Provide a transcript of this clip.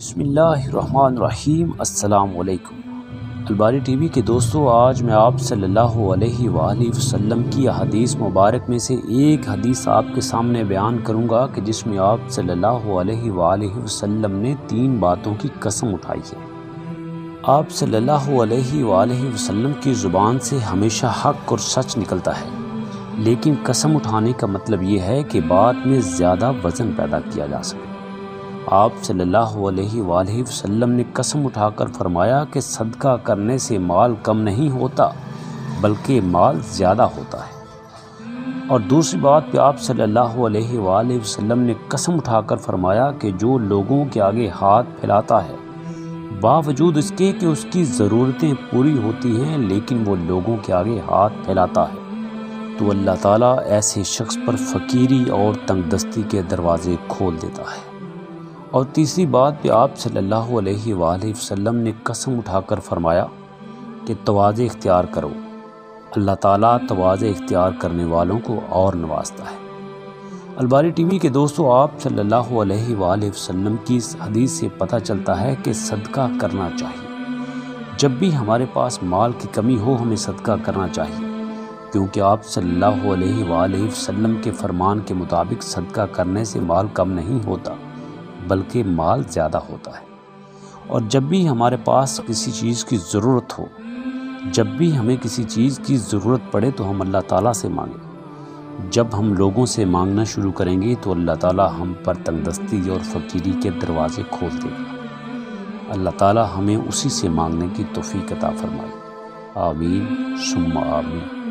بسم اللہ الرحمن الرحیم۔ السلام علیکم۔ الباری ٹی وی کے دوستو، آج میں آپ صلی اللہ علیہ وآلہ وسلم کی حدیث مبارک میں سے ایک حدیث آپ کے سامنے بیان کروں گا کہ جس میں آپ صلی اللہ علیہ وآلہ وسلم نے تین باتوں کی قسم اٹھائی ہے۔ آپ صلی اللہ علیہ وآلہ وسلم کی زبان سے ہمیشہ حق اور سچ نکلتا ہے، لیکن قسم اٹھانے کا مطلب یہ ہے کہ بات میں زیادہ وزن پیدا کیا جا سکے۔ آپ صلی اللہ علیہ وآلہ وسلم نے قسم اٹھا کر فرمایا کہ صدقہ کرنے سے مال کم نہیں ہوتا، بلکہ مال زیادہ ہوتا ہے۔ اور دوسری بات پہ آپ صلی اللہ علیہ وآلہ وسلم نے قسم اٹھا کر فرمایا کہ جو لوگوں کے آگے ہاتھ پھیلاتا ہے، باوجود اس کے کہ اس کی ضرورتیں پوری ہوتی ہیں، لیکن وہ لوگوں کے آگے ہاتھ پھیلاتا ہے۔ تو اللہ تعالیٰ ایسے شخص پر فقیری اور تنگ دستی کے دروازے کھول دیتا ہے۔ اور تیسری بات پہ آپ صلی اللہ علیہ وآلہ وسلم نے قسم اٹھا کر فرمایا کہ توازے اختیار کرو۔ اللہ تعالیٰ توازے اختیار کرنے والوں کو اور نوازتا ہے۔ الباری ٹی وی کے دوستوں آپ صلی اللہ علیہ وآلہ وسلم کی اس حدیث سے پتہ چلتا ہے کہ صدقہ کرنا چاہیے۔ جب بھی ہمارے پاس مال کی کمی ہو، ہمیں صدقہ کرنا چاہیے۔ کیونکہ آپ صلی اللہ علیہ وآلہ وسلم کے فرمان کے مطابق صدقہ کرنے سے مال کم نہیں ہوتا۔ بلکہ مال زیادہ ہوتا ہے۔ اور جب بھی ہمارے پاس کسی چیز کی ضرورت ہو، جب بھی ہمیں کسی چیز کی ضرورت پڑے تو ہم اللہ تعالیٰ سے مانگیں۔ جب ہم لوگوں سے مانگنا شروع کریں گے تو اللہ تعالیٰ ہم پر تندستی اور فقیری کے دروازے کھول دے گا۔ اللہ تعالیٰ ہمیں اسی سے مانگنے کی توفیق عطا فرمائے۔ آمین، ثم آمین۔